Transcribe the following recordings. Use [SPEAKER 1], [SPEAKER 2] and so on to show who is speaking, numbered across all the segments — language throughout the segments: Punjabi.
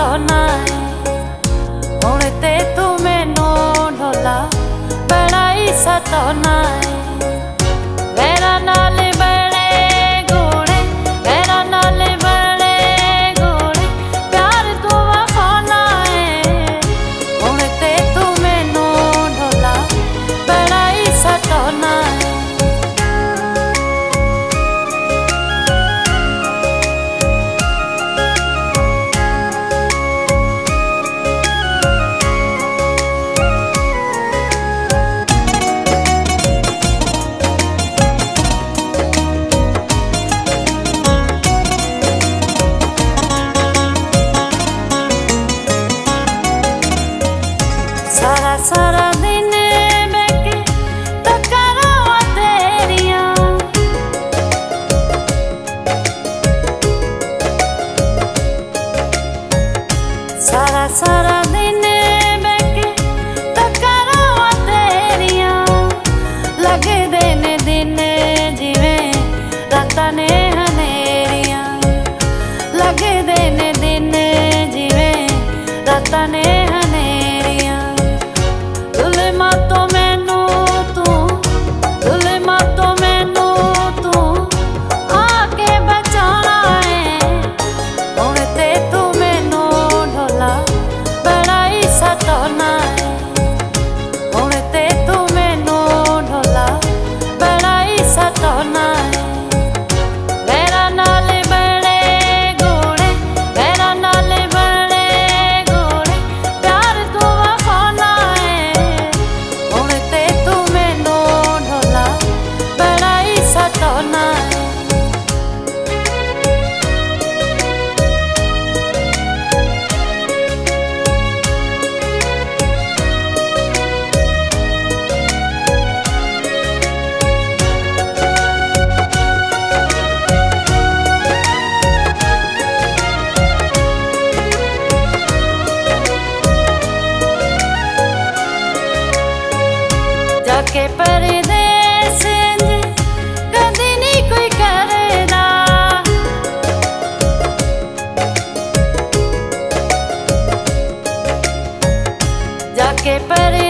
[SPEAKER 1] on my escape, but it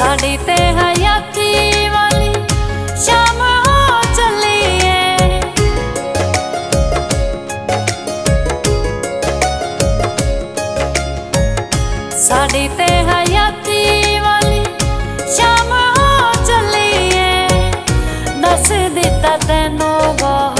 [SPEAKER 1] ਸਾਡੀ ਤੇ ਹਯਾਤੀ ਵਾਲੀ ਸ਼ਾਮ ਹੋ ਚੱਲੀ ਏ। ਸਾਡੀ ਤੇ ਹਯਾਤੀ ਵਾਲੀ ਸ਼ਾਮ ਹੋ ਚੱਲੀ ਏ। ਦੱਸ ਦਿੱਤਾ ਤੈਨੂੰ ਬਾਹਰ